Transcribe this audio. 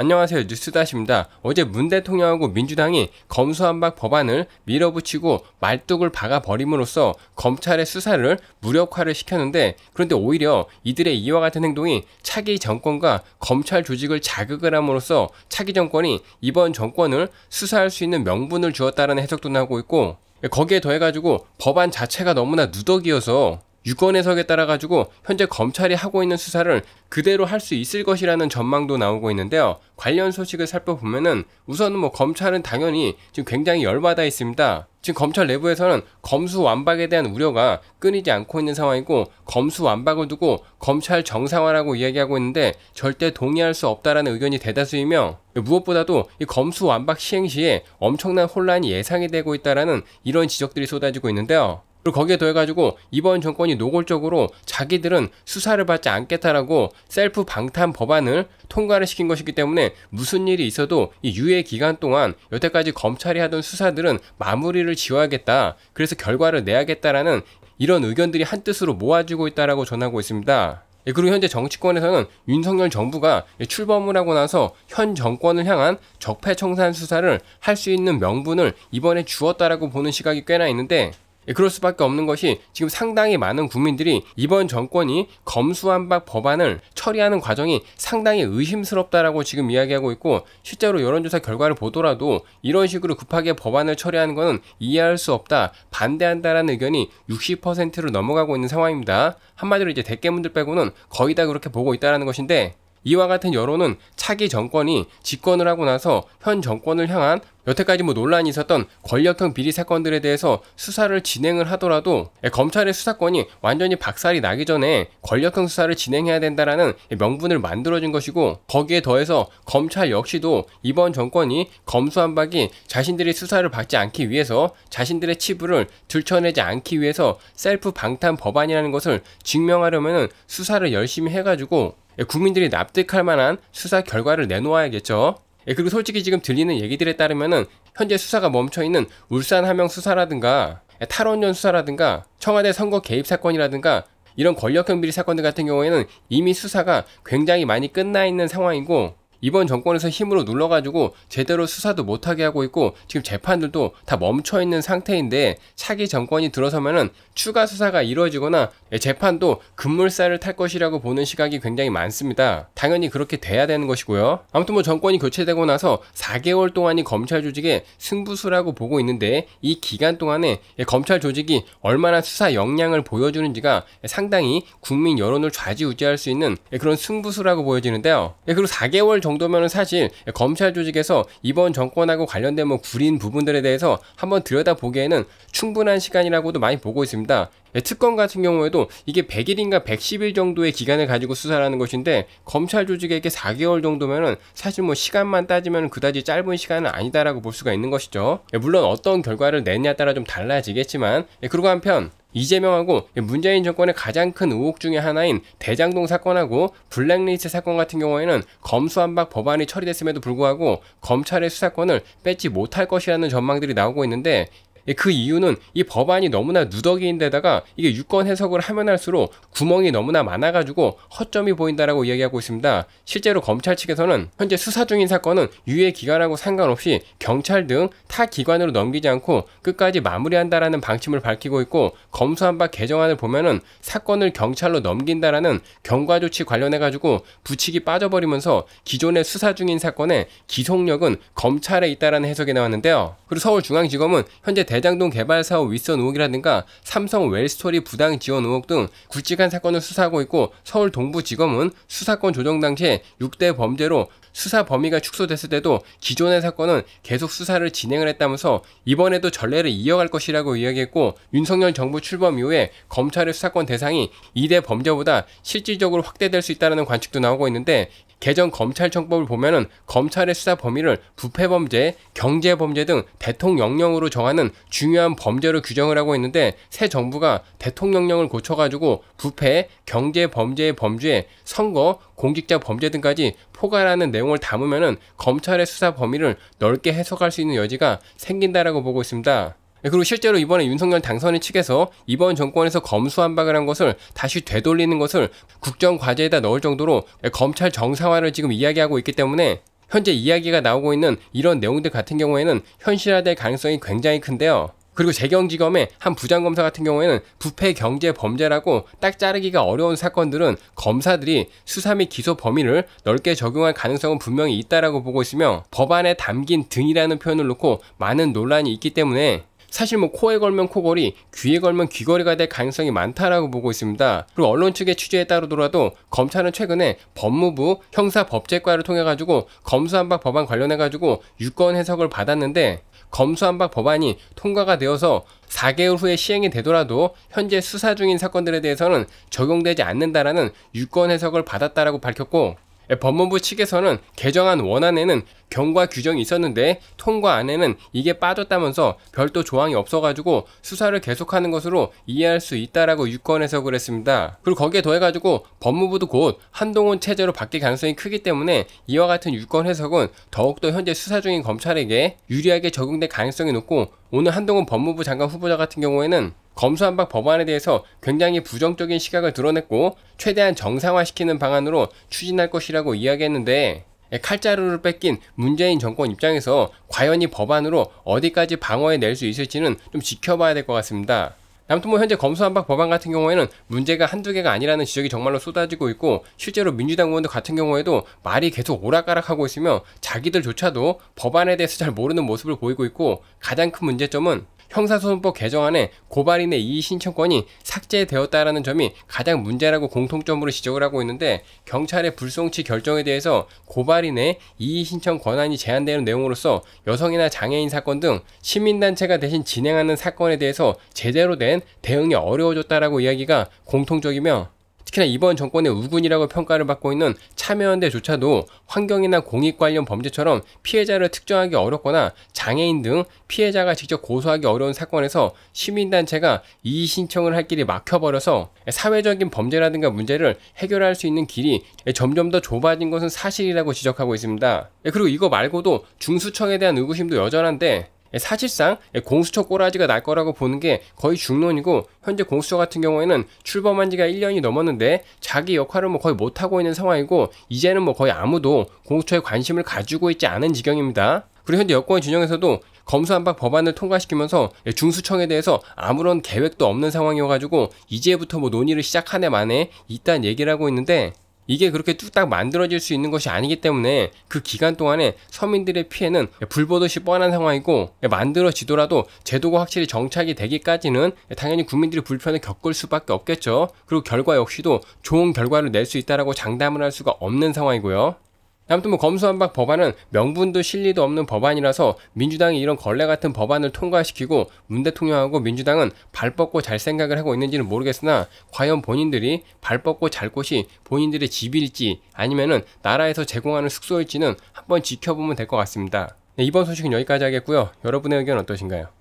안녕하세요 뉴스다시입니다. 어제 문 대통령하고 민주당이 검수한박 법안을 밀어붙이고 말뚝을 박아버림으로써 검찰의 수사를 무력화를 시켰는데 그런데 오히려 이들의 이와 같은 행동이 차기 정권과 검찰 조직을 자극을 함으로써 차기 정권이 이번 정권을 수사할 수 있는 명분을 주었다는 해석도 나오고 있고 거기에 더해가지고 법안 자체가 너무나 누더기여서 유권 해석에 따라 가지고 현재 검찰이 하고 있는 수사를 그대로 할 수 있을 것이라는 전망도 나오고 있는데요. 관련 소식을 살펴보면은 우선은 뭐 검찰은 당연히 지금 굉장히 열받아 있습니다. 지금 검찰 내부에서는 검수 완박에 대한 우려가 끊이지 않고 있는 상황이고 검수 완박을 두고 검찰 정상화라고 이야기하고 있는데 절대 동의할 수 없다라는 의견이 대다수이며 무엇보다도 이 검수 완박 시행 시에 엄청난 혼란이 예상이 되고 있다라는 이런 지적들이 쏟아지고 있는데요. 그리고 거기에 더해가지고 이번 정권이 노골적으로 자기들은 수사를 받지 않겠다라고 셀프 방탄 법안을 통과를 시킨 것이기 때문에 무슨 일이 있어도 이 유예 기간 동안 여태까지 검찰이 하던 수사들은 마무리를 지어야겠다. 그래서 결과를 내야겠다라는 이런 의견들이 한뜻으로 모아지고 있다라고 전하고 있습니다. 예, 그리고 현재 정치권에서는 윤석열 정부가 출범을 하고 나서 현 정권을 향한 적폐 청산 수사를 할 수 있는 명분을 이번에 주었다라고 보는 시각이 꽤나 있는데 예, 그럴 수밖에 없는 것이 지금 상당히 많은 국민들이 이번 정권이 검수한박 법안을 처리하는 과정이 상당히 의심스럽다라고 지금 이야기하고 있고 실제로 여론조사 결과를 보더라도 이런 식으로 급하게 법안을 처리하는 것은 이해할 수 없다 반대한다라는 의견이 60%를 넘어가고 있는 상황입니다. 한마디로 이제 대깨문들 빼고는 거의 다 그렇게 보고 있다라는 것인데 이와 같은 여론은 차기 정권이 집권을 하고 나서 현 정권을 향한 여태까지 뭐 논란이 있었던 권력형 비리 사건들에 대해서 수사를 진행을 하더라도 검찰의 수사권이 완전히 박살이 나기 전에 권력형 수사를 진행해야 된다라는 명분을 만들어준 것이고 거기에 더해서 검찰 역시도 이번 정권이 검수한박이 자신들이 수사를 받지 않기 위해서 자신들의 치부를 들춰내지 않기 위해서 셀프 방탄 법안이라는 것을 증명하려면 수사를 열심히 해가지고 국민들이 납득할 만한 수사 결과를 내놓아야겠죠. 예, 그리고 솔직히 지금 들리는 얘기들에 따르면은 현재 수사가 멈춰 있는 울산 함명 수사라든가 예, 탈원전 수사라든가 청와대 선거 개입 사건이라든가 이런 권력형 비리 사건들 같은 경우에는 이미 수사가 굉장히 많이 끝나 있는 상황이고 이번 정권에서 힘으로 눌러가지고 제대로 수사도 못하게 하고 있고 지금 재판들도 다 멈춰 있는 상태인데 차기 정권이 들어서면은 추가 수사가 이루어지거나 재판도 급물살을 탈 것이라고 보는 시각이 굉장히 많습니다. 당연히 그렇게 돼야 되는 것이고요. 아무튼 뭐 정권이 교체되고 나서 4개월 동안이 검찰 조직의 승부수라고 보고 있는데 이 기간 동안에 검찰 조직이 얼마나 수사 역량을 보여주는지가 상당히 국민 여론을 좌지우지할 수 있는 그런 승부수라고 보여지는데요. 그리고 4개월 정도 면 사실 검찰 조직에서 이번 정권하고 관련된 뭐 구린 부분들에 대해서 한번 들여다보기에는 충분한 시간이라고도 많이 보고 있습니다. 특검 같은 경우에도 이게 100일인가 110일 정도의 기간을 가지고 수사하는 것인데 검찰 조직에게 4개월 정도면은 사실 뭐 시간만 따지면 그다지 짧은 시간은 아니다라고 볼 수가 있는 것이죠. 물론 어떤 결과를 내냐에 따라 좀 달라지겠지만 그리고 한편 이재명하고 문재인 정권의 가장 큰 의혹 중의 하나인 대장동 사건하고 블랙리스트 사건 같은 경우에는 검수한박 법안이 처리됐음에도 불구하고 검찰의 수사권을 뺏지 못할 것이라는 전망들이 나오고 있는데 예, 그 이유는 이 법안이 너무나 누더기인데다가 이게 유권 해석을 하면 할수록 구멍이 너무나 많아가지고 허점이 보인다라고 이야기하고 있습니다. 실제로 검찰 측에서는 현재 수사 중인 사건은 유예 기간하고 상관없이 경찰 등 타 기관으로 넘기지 않고 끝까지 마무리한다라는 방침을 밝히고 있고 검수한 바 개정안을 보면은 사건을 경찰로 넘긴다라는 경과 조치 관련해가지고 부칙이 빠져버리면서 기존의 수사 중인 사건의 기속력은 검찰에 있다라는 해석이 나왔는데요. 그리고 서울중앙지검은 현재 대장동 개발 사업 윗선 의혹이라든가 삼성 웰스토리 부당 지원 의혹 등 굵직한 사건을 수사하고 있고 서울 동부지검은 수사권 조정 당시에 6대 범죄로 수사 범위가 축소됐을 때도 기존의 사건은 계속 수사를 진행을 했다면서 이번에도 전례를 이어갈 것이라고 이야기했고 윤석열 정부 출범 이후에 검찰의 수사권 대상이 2대 범죄보다 실질적으로 확대될 수 있다는 관측도 나오고 있는데 개정 검찰청법을 보면은 검찰의 수사 범위를 부패 범죄, 경제 범죄 등 대통령령으로 정하는 중요한 범죄로 규정을 하고 있는데 새 정부가 대통령령을 고쳐가지고 부패, 경제 범죄의 범죄, 선거, 공직자 범죄 등까지 포괄하는 내용을 담으면은 검찰의 수사 범위를 넓게 해석할 수 있는 여지가 생긴다라고 보고 있습니다. 네, 그리고 실제로 이번에 윤석열 당선인 측에서 이번 정권에서 검수한 박을 한 것을 다시 되돌리는 것을 국정 과제에다 넣을 정도로 검찰 정상화를 지금 이야기하고 있기 때문에 현재 이야기가 나오고 있는 이런 내용들 같은 경우에는 현실화될 가능성이 굉장히 큰데요. 그리고 재경지검의 한 부장검사 같은 경우에는 부패 경제 범죄라고 딱 자르기가 어려운 사건들은 검사들이 수사 및 기소 범위를 넓게 적용할 가능성은 분명히 있다라고 보고 있으며 법안에 담긴 등이라는 표현을 놓고 많은 논란이 있기 때문에 사실 뭐 코에 걸면 코걸이, 귀에 걸면 귀걸이가 될 가능성이 많다라고 보고 있습니다. 그리고 언론 측의 취재에 따르더라도 검찰은 최근에 법무부 형사법제과를 통해 가지고 검수한박 법안 관련해 가지고 유권 해석을 받았는데 검수한박 법안이 통과가 되어서 4개월 후에 시행이 되더라도 현재 수사 중인 사건들에 대해서는 적용되지 않는다라는 유권 해석을 받았다라고 밝혔고 예, 법무부 측에서는 개정안 원안에는 경과 규정이 있었는데 통과 안에는 이게 빠졌다면서 별도 조항이 없어가지고 수사를 계속하는 것으로 이해할 수 있다라고 유권 해석을 했습니다. 그리고 거기에 더해가지고 법무부도 곧 한동훈 체제로 바뀔 가능성이 크기 때문에 이와 같은 유권 해석은 더욱더 현재 수사 중인 검찰에게 유리하게 적용될 가능성이 높고 오늘 한동훈 법무부 장관 후보자 같은 경우에는 검수한박 법안에 대해서 굉장히 부정적인 시각을 드러냈고 최대한 정상화시키는 방안으로 추진할 것이라고 이야기했는데 칼자루를 뺏긴 문재인 정권 입장에서 과연 이 법안으로 어디까지 방어해 낼 수 있을지는 좀 지켜봐야 될 것 같습니다. 아무튼 뭐 현재 검수한박 법안 같은 경우에는 문제가 한두 개가 아니라는 지적이 정말로 쏟아지고 있고 실제로 민주당 의원들 같은 경우에도 말이 계속 오락가락하고 있으며 자기들조차도 법안에 대해서 잘 모르는 모습을 보이고 있고 가장 큰 문제점은 형사소송법 개정안에 고발인의 이의 신청권이 삭제되었다라는 점이 가장 문제라고 공통점으로 지적을 하고 있는데 경찰의 불송치 결정에 대해서 고발인의 이의 신청 권한이 제한되는 내용으로서 여성이나 장애인 사건 등 시민단체가 대신 진행하는 사건에 대해서 제대로 된 대응이 어려워졌다라고 이야기가 공통적이며 특히나 이번 정권의 우군이라고 평가를 받고 있는 참여연대조차도 환경이나 공익 관련 범죄처럼 피해자를 특정하기 어렵거나 장애인 등 피해자가 직접 고소하기 어려운 사건에서 시민단체가 이의 신청을 할 길이 막혀버려서 사회적인 범죄라든가 문제를 해결할 수 있는 길이 점점 더 좁아진 것은 사실이라고 지적하고 있습니다. 그리고 이거 말고도 중수청에 대한 의구심도 여전한데 예, 사실상 예, 공수처 꼬라지가 날 거라고 보는 게 거의 중론이고 현재 공수처 같은 경우에는 출범한 지가 1년이 넘었는데 자기 역할을 뭐 거의 못하고 있는 상황이고 이제는 뭐 거의 아무도 공수처에 관심을 가지고 있지 않은 지경입니다. 그리고 현재 여권 진영에서도 검수한박 법안을 통과시키면서 예, 중수청에 대해서 아무런 계획도 없는 상황이어가지고 이제부터 뭐 논의를 시작한 해 만에 이딴 얘기를 하고 있는데 이게 그렇게 뚝딱 만들어질 수 있는 것이 아니기 때문에 그 기간 동안에 서민들의 피해는 불보듯이 뻔한 상황이고 만들어지더라도 제도가 확실히 정착이 되기까지는 당연히 국민들이 불편을 겪을 수밖에 없겠죠. 그리고 결과 역시도 좋은 결과를 낼 수 있다라고 장담을 할 수가 없는 상황이고요. 아무튼 뭐 검수한박 법안은 명분도 실리도 없는 법안이라서 민주당이 이런 걸레 같은 법안을 통과시키고 문 대통령하고 민주당은 발 뻗고 잘 생각을 하고 있는지는 모르겠으나 과연 본인들이 발 뻗고 잘 곳이 본인들의 집일지 아니면은 나라에서 제공하는 숙소일지는 한번 지켜보면 될 것 같습니다. 네, 이번 소식은 여기까지 하겠고요. 여러분의 의견 어떠신가요?